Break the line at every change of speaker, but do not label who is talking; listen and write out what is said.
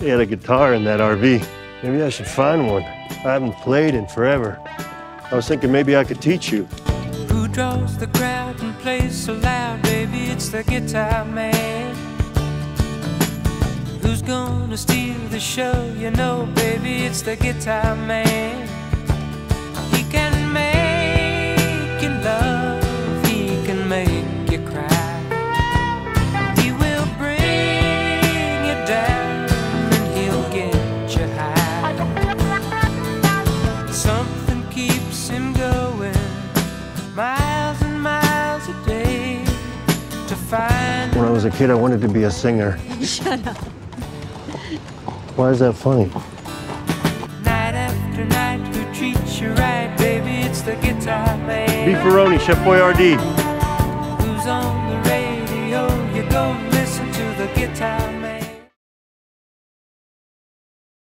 They had a guitar in that RV. Maybe I should find one. I haven't played in forever. I was thinking maybe I could teach you.
Who draws the crowd and plays so loud, baby? It's the guitar man. Who's gonna steal the show? You know, baby, it's the guitar man. He can make you love, he can make you cry. Something keeps him going miles and miles a day to find
When I was a kid, I wanted to be a singer.
Shut up.
Why is that funny?
night after night who treats you right, baby. It's the guitar man
Beefaroni, Chef Boyardee.
who's on the radio. You go listen to the guitar